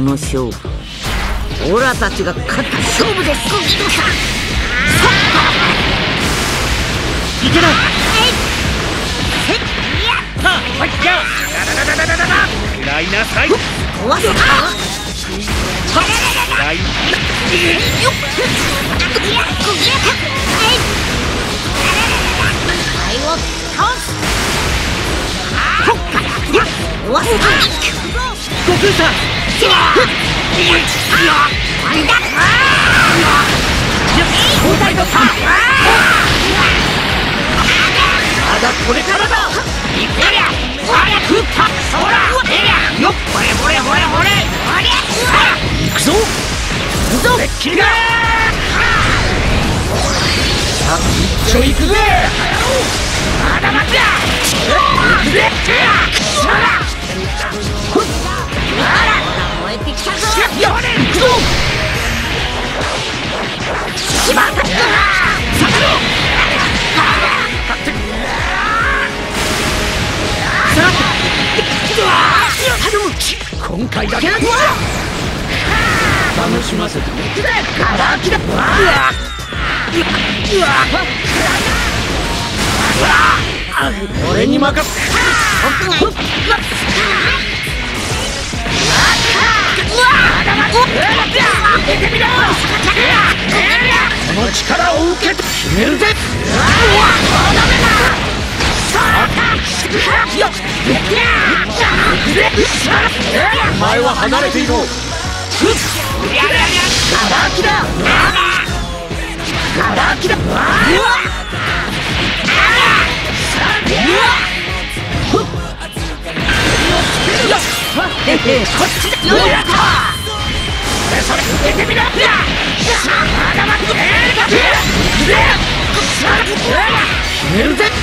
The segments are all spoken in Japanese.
この勝負。オラたちが勝った勝負です。いけない。はっはいじゃあ。食らい。なさい。壊せた食らい。壊せた悟空さんくたそらよっほれほれほれほれ行くぜまだまだ。今回だけだ楽しませてくれからきだ。うわうわ俺に任せこの力を受けて決めるぜお前は離れていろガキだ。ガキだ。へへこっちだよやったそれ受けてみろまだまだ決めるぜ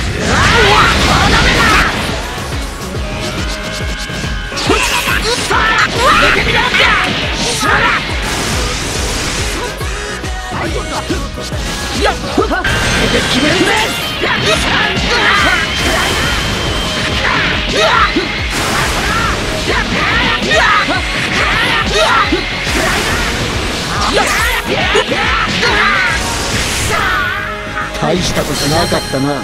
大したことなかったな。